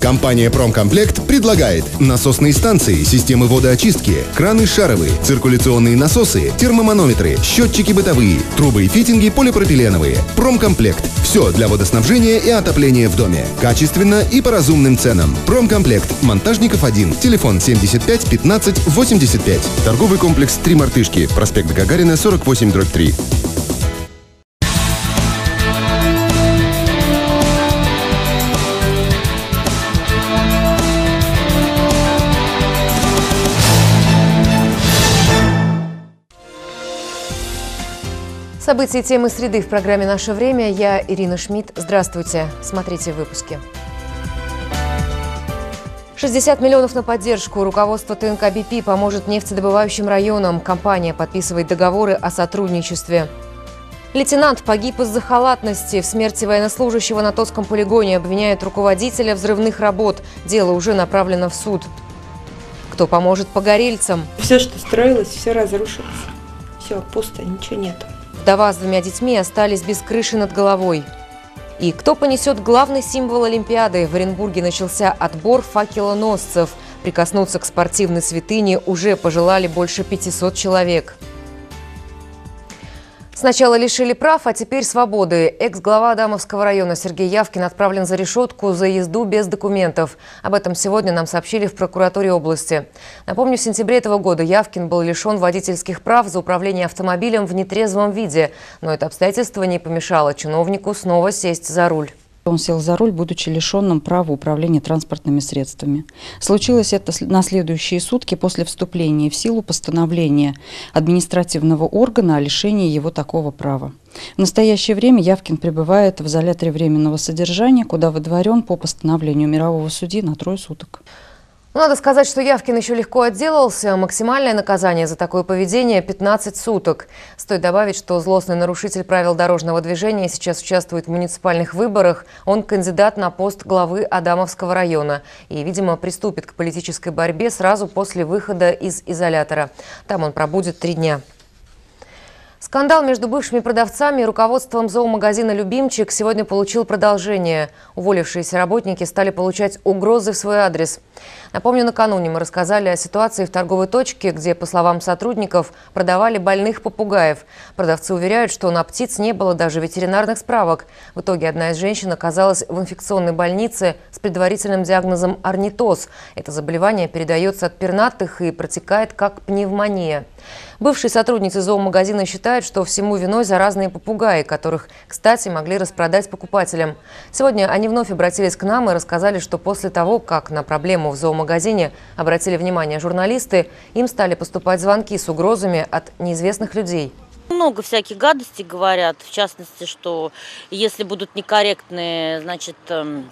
Компания «Промкомплект» предлагает насосные станции, системы водоочистки, краны шаровые, циркуляционные насосы, термоманометры, счетчики бытовые, трубы и фитинги полипропиленовые. «Промкомплект» – все для водоснабжения и отопления в доме. Качественно и по разумным ценам. «Промкомплект» – Монтажников 1, телефон 75 15 85. Торговый комплекс «Три мартышки», проспект Гагарина, 48, События и темы среды в программе «Наше время». Я Ирина Шмидт. Здравствуйте. Смотрите в выпуске. 60 миллионов на поддержку. Руководство ТНК БП поможет нефтедобывающим районам. Компания подписывает договоры о сотрудничестве. Лейтенант погиб из-за халатности. В смерти военнослужащего на Тотском полигоне обвиняют руководителя взрывных работ. Дело уже направлено в суд. Кто поможет погорельцам? Все, что строилось, все разрушилось. Все, пусто, ничего нету. Вдова с двумя детьми остались без крыши над головой. И кто понесет главный символ Олимпиады? В Оренбурге начался отбор факелоносцев. Прикоснуться к спортивной святыне уже пожелали больше 500 человек. Сначала лишили прав, а теперь свободы. Экс-глава Адамовского района Сергей Явкин отправлен за решетку за езду без документов. Об этом сегодня нам сообщили в прокуратуре области. Напомню, в сентябре этого года Явкин был лишен водительских прав за управление автомобилем в нетрезвом виде. Но это обстоятельство не помешало чиновнику снова сесть за руль. Он сел за руль, будучи лишенным права управления транспортными средствами. Случилось это на следующие сутки после вступления в силу постановления административного органа о лишении его такого права. В настоящее время Явкин пребывает в изоляторе временного содержания, куда выдворен по постановлению мирового судьи на трое суток. Надо сказать, что Явкин еще легко отделался. Максимальное наказание за такое поведение – 15 суток. Стоит добавить, что злостный нарушитель правил дорожного движения сейчас участвует в муниципальных выборах. Он кандидат на пост главы Адамовского района. И, видимо, приступит к политической борьбе сразу после выхода из изолятора. Там он пробудет три дня. Скандал между бывшими продавцами и руководством зоомагазина «Любимчик» сегодня получил продолжение. Уволившиеся работники стали получать угрозы в свой адрес. Напомню, накануне мы рассказали о ситуации в торговой точке, где, по словам сотрудников, продавали больных попугаев. Продавцы уверяют, что на птиц не было даже ветеринарных справок. В итоге одна из женщин оказалась в инфекционной больнице с предварительным диагнозом орнитоз. Это заболевание передается от пернатых и протекает как пневмония. Бывшие сотрудницы зоомагазина считают, что всему виной заразные попугаи, которых, кстати, могли распродать покупателям. Сегодня они вновь обратились к нам и рассказали, что после того, как на проблему в зоомагазине обратили внимание журналисты, им стали поступать звонки с угрозами от неизвестных людей. Много всяких гадостей говорят, в частности, что если будут некорректные, значит, эм,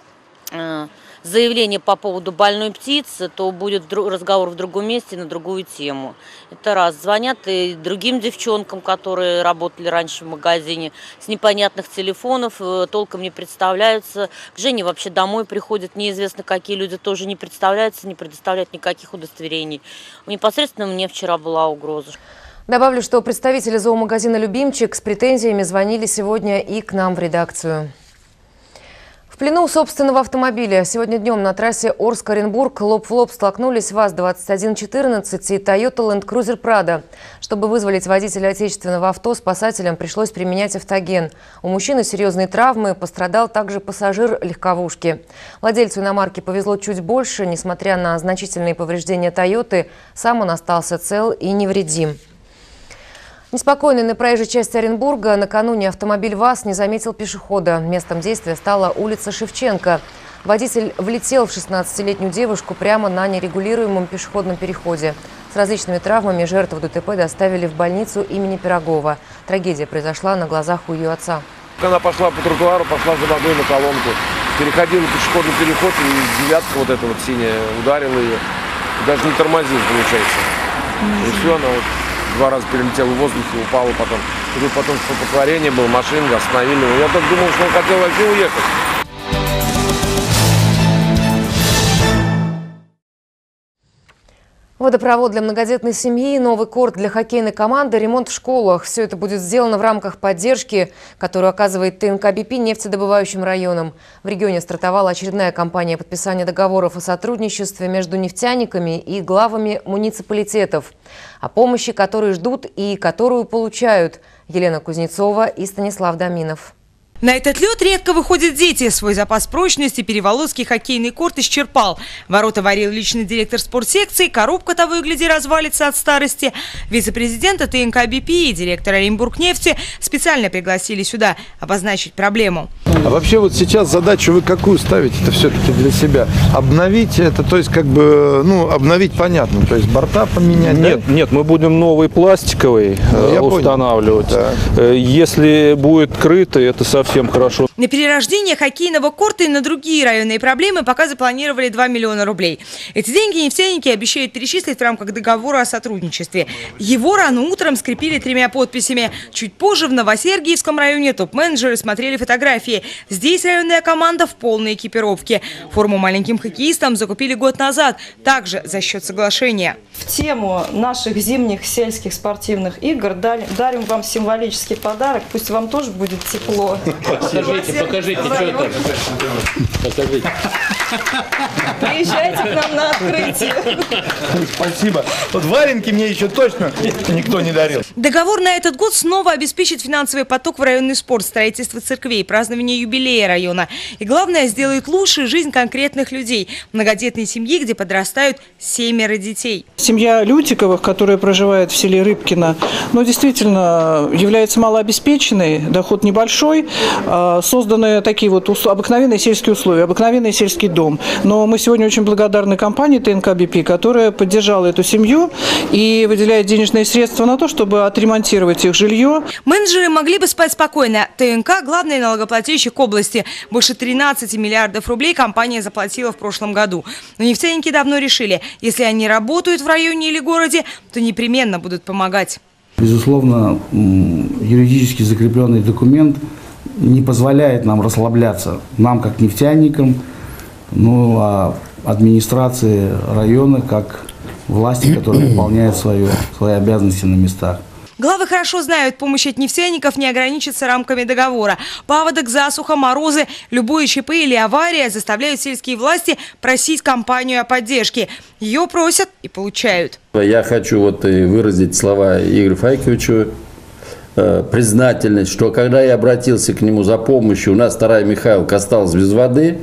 э, заявление по поводу больной птицы, то будет разговор в другом месте на другую тему. Это раз. Звонят и другим девчонкам, которые работали раньше в магазине, с непонятных телефонов, э, толком не представляются. К Жене вообще домой приходят неизвестно какие люди, тоже не представляются, не предоставляют никаких удостоверений. Непосредственно мне вчера была угроза. Добавлю, что представители зоомагазина «Любимчик» с претензиями звонили сегодня и к нам в редакцию. Плену собственного автомобиля. Сегодня днем на трассе Орск-Оренбург лоб в лоб столкнулись ВАЗ-2114 и Toyota Land Cruiser Prado. Чтобы вызволить водителя отечественного авто, спасателям пришлось применять автоген. У мужчины серьезные травмы, пострадал также пассажир легковушки. Владельцу иномарки повезло чуть больше. Несмотря на значительные повреждения Toyota, сам он остался цел и невредим. Неспокойный на проезжей части Оренбурга накануне автомобиль ВАЗ не заметил пешехода. Местом действия стала улица Шевченко. Водитель влетел в 16-летнюю девушку прямо на нерегулируемом пешеходном переходе. С различными травмами жертву ДТП доставили в больницу имени Пирогова. Трагедия произошла на глазах у ее отца. Она пошла по тротуару, пошла за водой на колонку. Переходила пешеходный переход, и девятка вот эта вот синяя ударила ее. Даже не тормозил, получается. И все, она вот два раза перелетел в потом. И тут потом столпотворение было, машины остановили. Я так думал, что он хотел вообще уехать. Водопровод для многодетной семьи, новый корт для хоккейной команды, ремонт в школах. Все это будет сделано в рамках поддержки, которую оказывает ТНК БП нефтедобывающим районам. В регионе стартовала очередная кампания подписания договоров о сотрудничестве между нефтяниками и главами муниципалитетов. О помощи, которые ждут и которую получают. Елена Кузнецова и Станислав Доминов. На этот лед редко выходят дети. Свой запас прочности Переволодский хоккейный корт исчерпал. Ворота варил личный директор спортсекции, коробка того и гляди развалится от старости. Вице-президента ТНК БП и директора Оренбург-нефти специально пригласили сюда обозначить проблему. А вообще вот сейчас задачу вы какую ставите это все-таки для себя? Обновить это, то есть как бы, ну, обновить понятно, то есть борта поменять? Нет, да? нет, мы будем новый пластиковый Ну, я э, понял. устанавливать. Да. Э, Если будет крытый, это совсем хорошо. На перерождение хоккейного корта и на другие районные проблемы пока запланировали 2 миллиона рублей. Эти деньги нефтяники обещают перечислить в рамках договора о сотрудничестве. Его рано утром скрепили тремя подписями. Чуть позже в Новосергиевском районе топ-менеджеры смотрели фотографии. Здесь районная команда в полной экипировке. Форму маленьким хоккеистам закупили год назад, также за счет соглашения. В тему наших зимних сельских спортивных игр дарим вам символический подарок. Пусть вам тоже будет тепло. Покажите, покажите, что это. Покажите. Приезжайте к нам на открытие. Спасибо. Вот варенки мне еще точно никто не дарил. Договор на этот год снова обеспечит финансовый поток в районный спорт, строительство церквей, празднование юбилея района. И главное, сделает лучше жизнь конкретных людей. Многодетной семьи, где подрастают семеро детей. Семья Лютиковых, которая проживает в селе Рыбкино, ну, действительно является малообеспеченной, доход небольшой, созданы такие вот обыкновенные сельские условия, обыкновенный сельский дом. Но мы сегодня очень благодарны компании ТНК БП, которая поддержала эту семью и выделяет денежные средства на то, чтобы отремонтировать их жилье. Менеджеры могли бы спать спокойно. ТНК – главный налогоплательщик области. Больше 13 миллиардов рублей компания заплатила в прошлом году. Но нефтяники давно решили, если они работают в районе или городе, то непременно будут помогать. Безусловно, юридически закрепленный документ не позволяет нам расслабляться, нам как нефтяникам, ну а администрации района как власти, которые выполняют свою, свои обязанности на местах. Главы хорошо знают, помощь от нефтяников не ограничится рамками договора. Паводок, засуха, морозы, любое ЧП или авария заставляют сельские власти просить компанию о поддержке. Ее просят и получают. Я хочу вот выразить слова Игорю Файковичу, признательность, что когда я обратился к нему за помощью, у нас вторая Михайловка осталась без воды,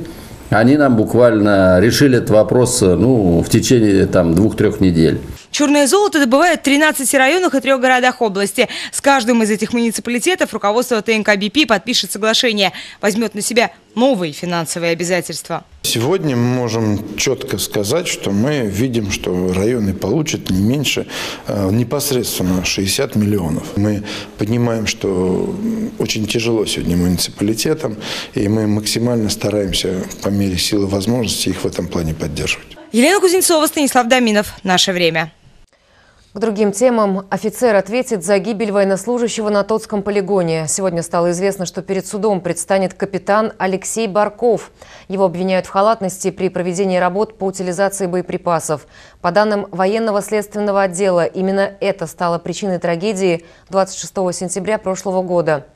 они нам буквально решили этот вопрос э, ну, в течение там, двух-трех недель. Черное золото добывают в 13 районах и трех городах области. С каждым из этих муниципалитетов руководство ТНК БП подпишет соглашение, возьмет на себя новые финансовые обязательства. Сегодня мы можем четко сказать, что мы видим, что районы получат не меньше э, непосредственно 60 миллионов. Мы понимаем, что очень тяжело сегодня муниципалитетам, и мы максимально стараемся по мере силы и возможностей их в этом плане поддерживать. Елена Кузнецова, Станислав Доминов. Наше время. К другим темам. Офицер ответит за гибель военнослужащего на Тотском полигоне. Сегодня стало известно, что перед судом предстанет капитан Алексей Барков. Его обвиняют в халатности при проведении работ по утилизации боеприпасов. По данным военного следственного отдела, именно это стало причиной трагедии 26 сентября прошлого года.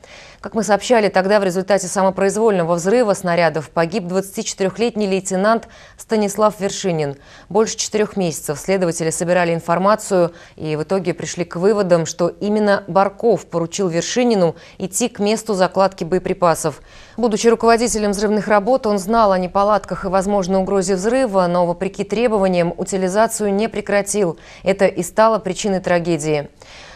Как мы сообщали, тогда в результате самопроизвольного взрыва снарядов погиб 24-летний лейтенант Станислав Вершинин. Больше четырех месяцев следователи собирали информацию и в итоге пришли к выводам, что именно Барков поручил Вершинину идти к месту закладки боеприпасов. Будучи руководителем взрывных работ, он знал о неполадках и возможной угрозе взрыва, но вопреки требованиям утилизацию не прекратил. Это и стало причиной трагедии.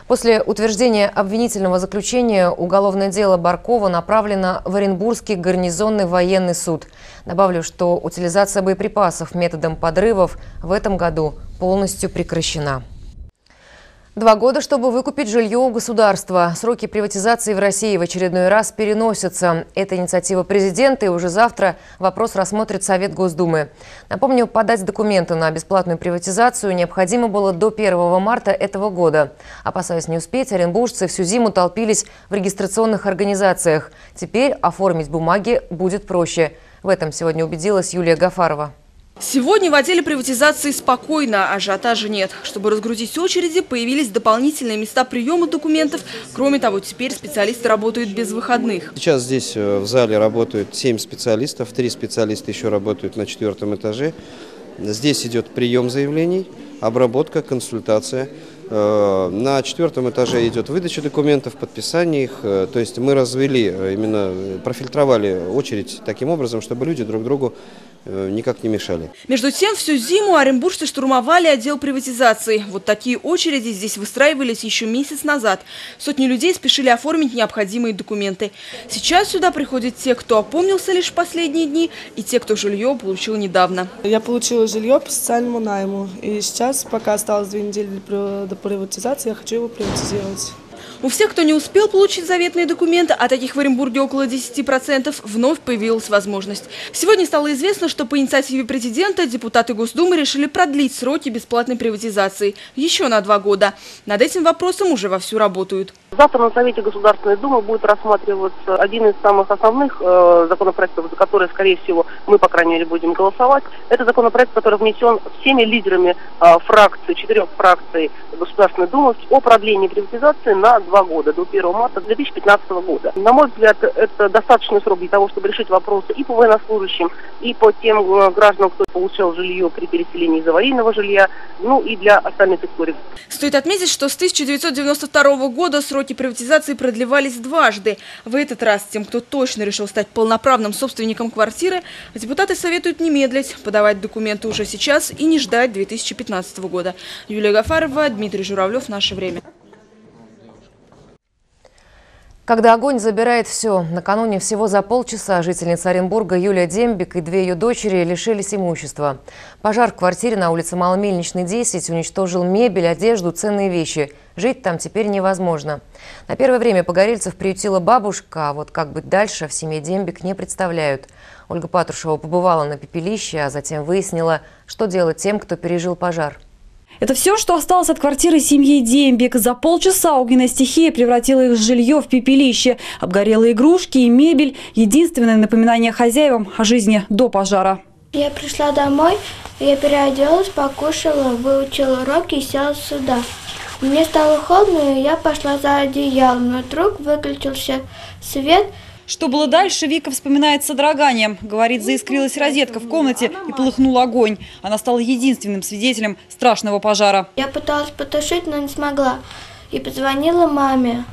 После утверждения обвинительного заключения уголовное дело Баркова направлено в Оренбургский гарнизонный военный суд. Добавлю, что утилизация боеприпасов методом подрывов в этом году полностью прекращена. Два года, чтобы выкупить жилье у государства. Сроки приватизации в России в очередной раз переносятся. Это инициатива президента, и уже завтра вопрос рассмотрит Совет Госдумы. Напомню, подать документы на бесплатную приватизацию необходимо было до 1 марта этого года. Опасаясь не успеть, оренбуржцы всю зиму толпились в регистрационных организациях. Теперь оформить бумаги будет проще. В этом сегодня убедилась Юлия Гафарова. Сегодня в отделе приватизации спокойно, ажиотажа нет. Чтобы разгрузить очереди, появились дополнительные места приема документов. Кроме того, теперь специалисты работают без выходных. Сейчас здесь э, в зале работают 7 специалистов, 3 специалиста еще работают на четвертом этаже. Здесь идет прием заявлений, обработка, консультация. Э, На четвертом этаже идет выдача документов, подписание их. Э, То есть мы развели, именно профильтровали очередь таким образом, чтобы люди друг другу никак не мешали. Между тем, всю зиму оренбуржцы штурмовали отдел приватизации. Вот такие очереди здесь выстраивались еще месяц назад. Сотни людей спешили оформить необходимые документы. Сейчас сюда приходят те, кто опомнился лишь в последние дни, и те, кто жилье получил недавно. Я получила жилье по социальному найму. И сейчас, пока осталось две недели до до приватизации, я хочу его приватизировать. У всех, кто не успел получить заветные документы, а таких в Оренбурге около 10%, вновь появилась возможность. Сегодня стало известно, что по инициативе президента депутаты Госдумы решили продлить сроки бесплатной приватизации еще на два года. Над этим вопросом уже вовсю работают. Завтра на Совете Государственной Думы будет рассматриваться один из самых основных э, законопроектов, за который, скорее всего, мы, по крайней мере, будем голосовать. Это законопроект, который внесен всеми лидерами э, фракций, четырех фракций Государственной Думы о продлении приватизации на два года, до 1 марта 2015 года. На мой взгляд, это достаточный срок для того, чтобы решить вопросы и по военнослужащим, и по тем э, гражданам, кто получал жилье при переселении из аварийного жилья, ну и для остальных историй. Стоит отметить, что с 1992 года сроки приватизации продлевались дважды. В этот раз тем, кто точно решил стать полноправным собственником квартиры, депутаты советуют не медлить, подавать документы уже сейчас и не ждать 2015 года. Юлия Гафарова, Дмитрий Журавлев. Наше время. Когда огонь забирает все, накануне всего за полчаса жительница Оренбурга Юлия Дембик и две ее дочери лишились имущества. Пожар в квартире на улице Маломельничной, 10 уничтожил мебель, одежду, ценные вещи. Жить там теперь невозможно. На первое время погорельцев приютила бабушка, а вот как быть дальше в семье Дембик не представляют. Ольга Патрушева побывала на пепелище, а затем выяснила, что делать тем, кто пережил пожар. Это все, что осталось от квартиры семьи Дембик. За полчаса огненная стихия превратила их жилье в пепелище. Обгорелые игрушки и мебель – единственное напоминание хозяевам о жизни до пожара. Я пришла домой, я переоделась, покушала, выучила уроки и села сюда. Мне стало холодно, и я пошла за одеялом, но вдруг выключился свет – что было дальше, Вика вспоминает с содроганием. Говорит, заискрилась розетка в комнате и полыхнул огонь. Она стала единственным свидетелем страшного пожара. Я пыталась потушить, но не смогла. И позвонила маме.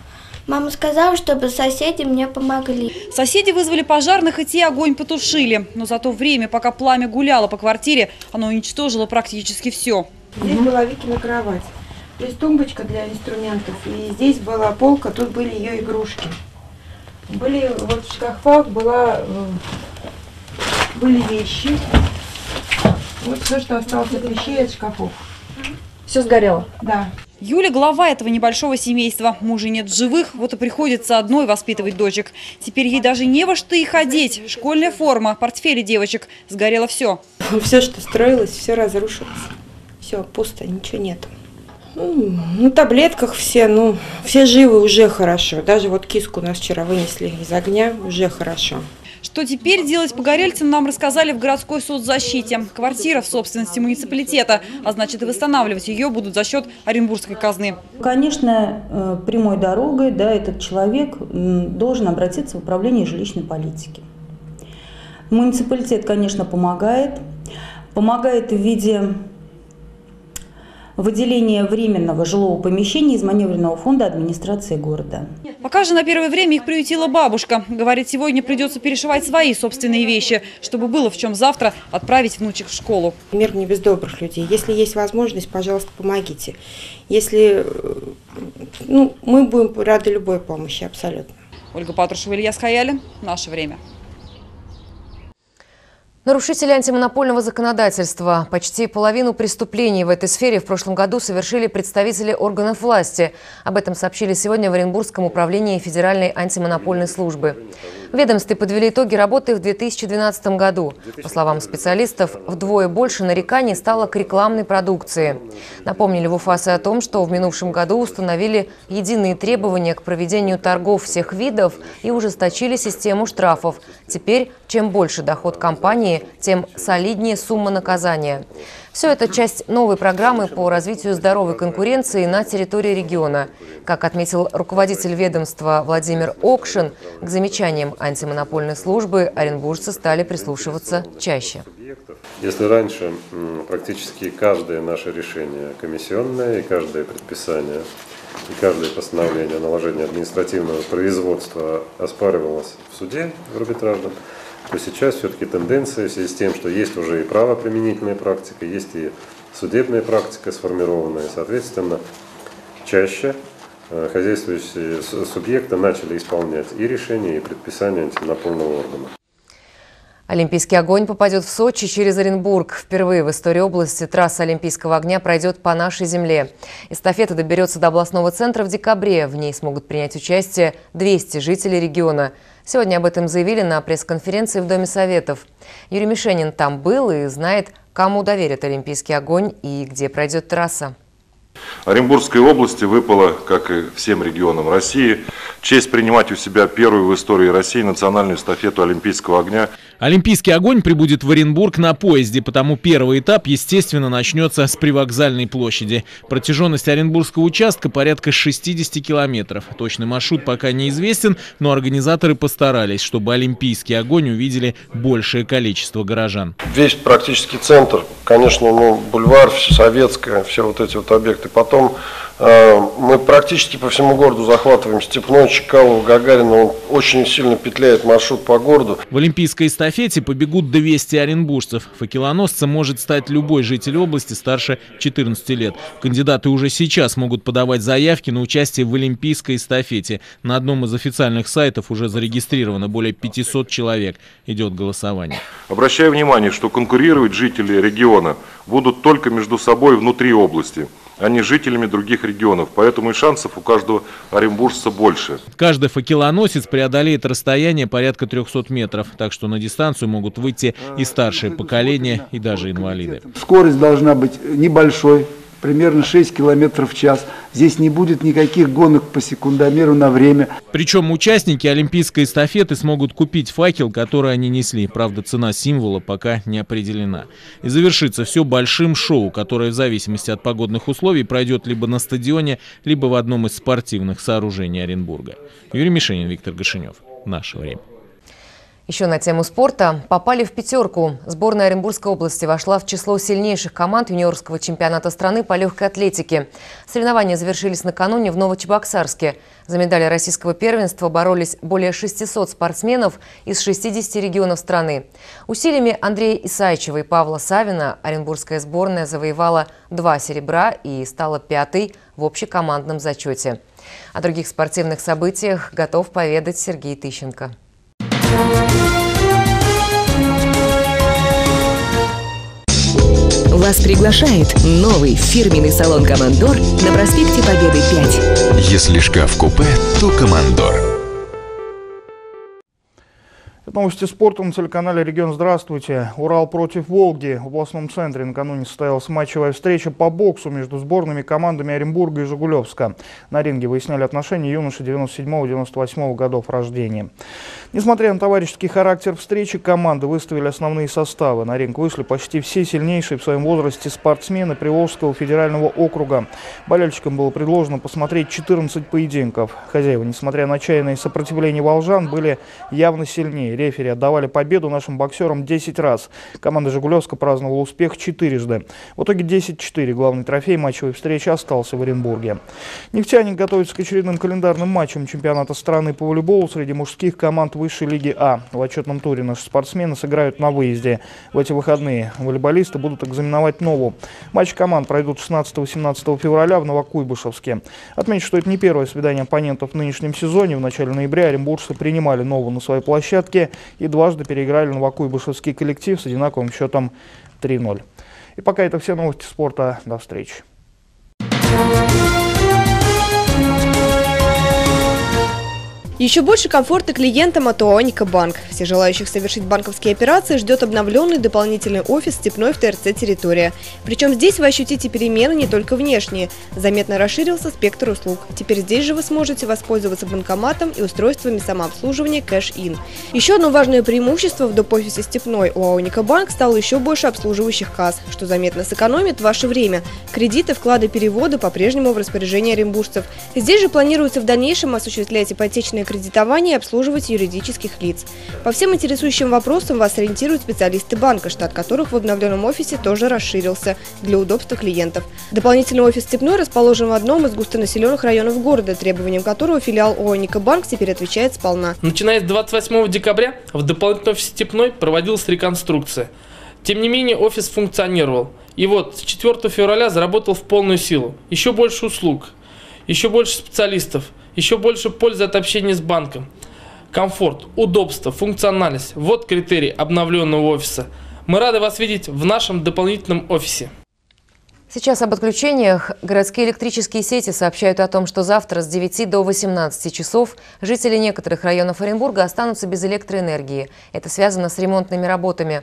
Мама сказала, чтобы соседи мне помогли. Соседи вызвали пожарных, и те огонь потушили. Но за то время, пока пламя гуляло по квартире, оно уничтожило практически все. Здесь была Викина кровать. Здесь тумбочка для инструментов. И здесь была полка, тут были ее игрушки. Были вот в шкафах была, были вещи. Вот все, что осталось от вещей от шкафов. Все сгорело? Да. Юля – глава этого небольшого семейства. Мужа нет в живых, вот и приходится одной воспитывать дочек. Теперь ей даже не во что их одеть. Школьная форма, портфели девочек. Сгорело все. Все, что строилось, все разрушилось. Все, пусто, ничего нет. Ну, на таблетках все, ну, все живы уже хорошо. Даже вот киску нас вчера вынесли из огня, уже хорошо. Что теперь делать погорельцам, нам рассказали в городской соцзащите. Квартира в собственности муниципалитета, а значит и восстанавливать ее будут за счет Оренбургской казны. Конечно, прямой дорогой да, этот человек должен обратиться в управление жилищной политики. Муниципалитет, конечно, помогает. Помогает в виде выделение временного жилого помещения из маневренного фонда администрации города. Пока же на первое время их приютила бабушка. Говорит, сегодня придется перешивать свои собственные вещи, чтобы было в чем завтра отправить внучек в школу. Мир не без добрых людей. Если есть возможность, пожалуйста, помогите. Если, ну, мы будем рады любой помощи, абсолютно. Ольга Патрушева, Илья Скаяли. Наше время. Нарушители антимонопольного законодательства. Почти половину преступлений в этой сфере в прошлом году совершили представители органов власти. Об этом сообщили сегодня в Оренбургском управлении Федеральной антимонопольной службы. Ведомстве подвели итоги работы в 2012 году. По словам специалистов, вдвое больше нареканий стало к рекламной продукции. Напомнили в УФАСе о том, что в минувшем году установили единые требования к проведению торгов всех видов и ужесточили систему штрафов. Теперь, чем больше доход компании, тем солиднее сумма наказания. Все это часть новой программы по развитию здоровой конкуренции на территории региона. Как отметил руководитель ведомства Владимир Окшин, к замечаниям антимонопольной службы оренбуржцы стали прислушиваться чаще. Если раньше практически каждое наше решение комиссионное и каждое предписание и каждое постановление о наложении административного производства оспаривалось в суде в арбитражном, то сейчас все-таки тенденция в связи с тем, что есть уже и правоприменительная практика, есть и судебная практика сформированная, соответственно, чаще э, хозяйствующие субъекты начали исполнять и решения, и предписания антимонопольного органа. Олимпийский огонь попадет в Сочи через Оренбург. Впервые в истории области трасса Олимпийского огня пройдет по нашей земле. Эстафета доберется до областного центра в декабре. В ней смогут принять участие 200 жителей региона. Сегодня об этом заявили на пресс-конференции в Доме Советов. Юрий Мишенин там был и знает, кому доверят Олимпийский огонь и где пройдет трасса. Оренбургской области выпало, как и всем регионам России, честь принимать у себя первую в истории России национальную эстафету Олимпийского огня. Олимпийский огонь прибудет в Оренбург на поезде, потому первый этап, естественно, начнется с привокзальной площади. Протяженность Оренбургского участка порядка 60 километров. Точный маршрут пока неизвестен, но организаторы постарались, чтобы Олимпийский огонь увидели большее количество горожан. Весь практически центр, конечно, ну, бульвар, Советская, все вот эти вот объекты. Потом э, мы практически по всему городу захватываем Степной, Чекалово, Гагарина. Он очень сильно петляет маршрут по городу. В Олимпийской эстафете побегут 200 оренбуржцев. Факелоносцем может стать любой житель области старше 14 лет. Кандидаты уже сейчас могут подавать заявки на участие в Олимпийской эстафете. На одном из официальных сайтов уже зарегистрировано более 500 человек. Идет голосование. Обращаю внимание, что конкурировать жители региона будут только между собой внутри области а не жителями других регионов. Поэтому и шансов у каждого оренбуржца больше. Каждый факелоносец преодолеет расстояние порядка 300 метров, так что на дистанцию могут выйти и старшее поколение, и даже инвалиды. Скорость должна быть небольшой, примерно 6 км в час. Здесь не будет никаких гонок по секундомеру на время. Причем участники Олимпийской эстафеты смогут купить факел, который они несли. Правда, цена символа пока не определена. И завершится все большим шоу, которое в зависимости от погодных условий пройдет либо на стадионе, либо в одном из спортивных сооружений Оренбурга. Юрий Мишенин, Виктор Гашинев. Наше время. Еще на тему спорта. Попали в пятерку. Сборная Оренбургской области вошла в число сильнейших команд юниорского чемпионата страны по легкой атлетике. Соревнования завершились накануне в Новочебоксарске. За медали российского первенства боролись более 600 спортсменов из 60 регионов страны. Усилиями Андрея Исайчева и Павла Савина оренбургская сборная завоевала два серебра и стала пятой в общекомандном зачете. О других спортивных событиях готов поведать Сергей Тыщенко. Вас приглашает новый фирменный салон «Командор» на проспекте Победы 5. Если шкаф купе, то «Командор». Новости спорта на телеканале «Регион». Здравствуйте. Урал против Волги. В областном центре накануне состоялась матчевая встреча по боксу между сборными командами Оренбурга и Жигулевска. На ринге выясняли отношения юноши 97-98 годов рождения. Несмотря на товарищеский характер встречи, команды выставили основные составы. На ринг вышли почти все сильнейшие в своем возрасте спортсмены Приволжского федерального округа. Болельщикам было предложено посмотреть 14 поединков. Хозяева, несмотря на отчаянное сопротивление волжан, были явно сильнее рефери отдавали победу нашим боксерам 10 раз. Команда «Жигулевска» праздновала успех четырежды. В итоге 10-4. Главный трофей матчевой встречи остался в Оренбурге. Нефтяник готовится к очередным календарным матчам чемпионата страны по волейболу среди мужских команд высшей лиги А. В отчетном туре наши спортсмены сыграют на выезде. В эти выходные волейболисты будут экзаменовать Нову. Матчи команд пройдут 16-18 февраля в Новокуйбышевске. Отмечу, что это не первое свидание оппонентов в нынешнем сезоне. В начале ноября оренбуржцы принимали Нову на своей площадке и дважды переиграли Новаку и Бышевский коллектив с одинаковым счетом 3-0. И пока это все новости спорта. До встречи. Еще больше комфорта клиентам от ОАО «Никобанк». Все желающих совершить банковские операции ждет обновленный дополнительный офис «Степной» в ТРЦ «Территория». Причем здесь вы ощутите перемены не только внешние. Заметно расширился спектр услуг. Теперь здесь же вы сможете воспользоваться банкоматом и устройствами самообслуживания «Кэш-Ин». Еще одно важное преимущество в доп. офисе «Степной» ОАО «Никобанк» стало еще больше обслуживающих касс, что заметно сэкономит ваше время. Кредиты, вклады, переводы по-прежнему в распоряжении оренбуржцев. Здесь же планируется в дальнейшем осуществлять ипотечные кредитование и обслуживать юридических лиц. По всем интересующим вопросам вас ориентируют специалисты банка, штат которых в обновленном офисе тоже расширился для удобства клиентов. Дополнительный офис «Степной» расположен в одном из густонаселенных районов города, требованиям которого филиал ООО «Никобанк» теперь отвечает сполна. Начиная с 28 декабря в дополнительном офисе «Степной» проводилась реконструкция. Тем не менее, офис функционировал. И вот с 4 февраля заработал в полную силу. Еще больше услуг, еще больше специалистов – еще больше пользы от общения с банком. Комфорт, удобство, функциональность – вот критерии обновленного офиса. Мы рады вас видеть в нашем дополнительном офисе. Сейчас об отключениях. Городские электрические сети сообщают о том, что завтра с 9 до 18 часов жители некоторых районов Оренбурга останутся без электроэнергии. Это связано с ремонтными работами.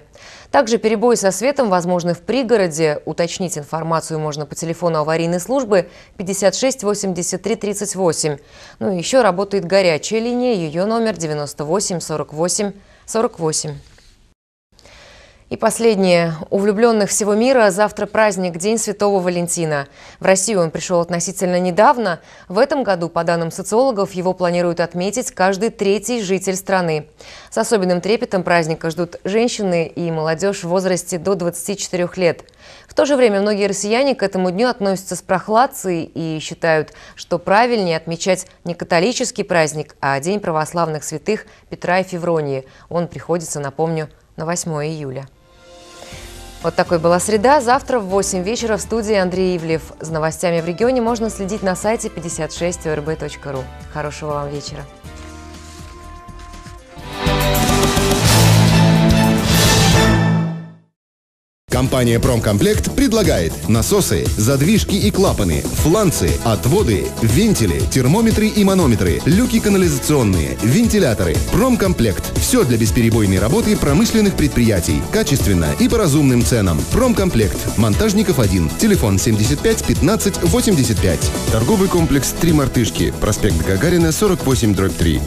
Также перебои со светом возможны в пригороде. Уточнить информацию можно по телефону аварийной службы 56 83 38. Ну и еще работает горячая линия, ее номер 98 48 48. И последнее. У влюбленных всего мира завтра праздник День Святого Валентина. В Россию он пришел относительно недавно. В этом году, по данным социологов, его планируют отметить каждый третий житель страны. С особенным трепетом праздника ждут женщины и молодежь в возрасте до 24 лет. В то же время многие россияне к этому дню относятся с прохладцей и считают, что правильнее отмечать не католический праздник, а День православных святых Петра и Февронии. Он приходится, напомню, на 8 июля. Вот такой была среда. Завтра в 8 вечера в студии Андрей Ивлев. За новостями в регионе можно следить на сайте 56orb.ru. Хорошего вам вечера. Компания «Промкомплект» предлагает насосы, задвижки и клапаны, фланцы, отводы, вентили, термометры и манометры, люки канализационные, вентиляторы. «Промкомплект» – все для бесперебойной работы промышленных предприятий. Качественно и по разумным ценам. «Промкомплект». Монтажников 1. Телефон 75 15 85. Торговый комплекс «Три мартышки». Проспект Гагарина, 48, дробь 3.